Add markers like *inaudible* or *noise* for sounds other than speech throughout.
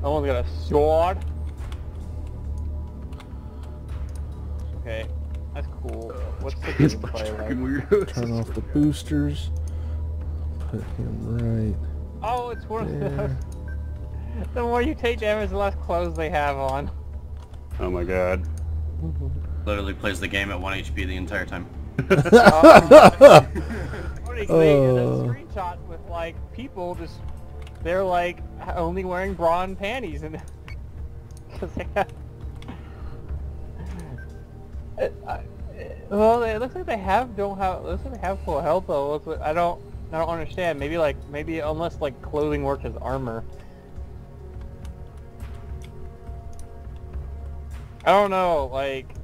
Someone's got a sword. Okay, that's cool. What's the It's a bunch gameplay of like? fucking. Turn off the boosters. Put him right. Oh, it's one right of those. *laughs* The more you take damage, the less clothes they have on. Oh my god. Literally plays the game at 1 HP the entire time. Pretty great. And Uh. those screenshots with like people just, they're like only wearing bra and panties and *laughs* *laughs* well, it looks like they have don't have. It looks like they have full health though. Like- I don't. I don't understand. Maybe like maybe unless like clothing works as armor. I don't know. Like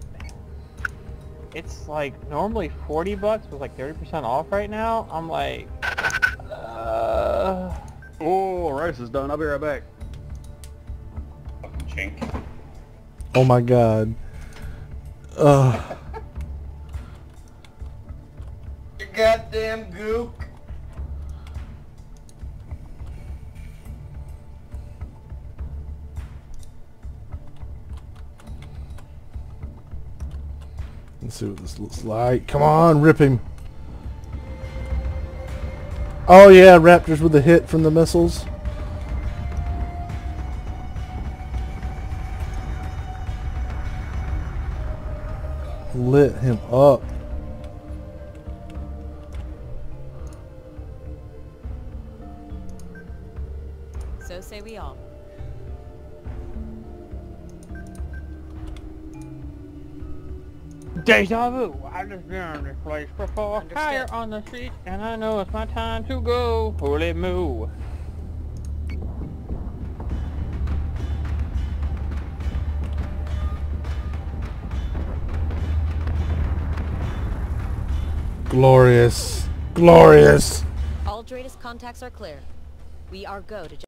it's like normally 40 bucks with like 30% off right now. I'm like, Oh, rice is done. I'll be right back. Fucking chink. Oh my god. Ugh. You goddamn gook. Let's see what this looks like. Come on, rip him. Oh yeah, Raptors with a hit from the missiles. Lit him up. So say we all. Deja vu. I've just been on this place before. Understood. Fire on the street, and I know it's my time to go. Holy moo. Glorious. Glorious. All DRADIS contacts are clear. We are go to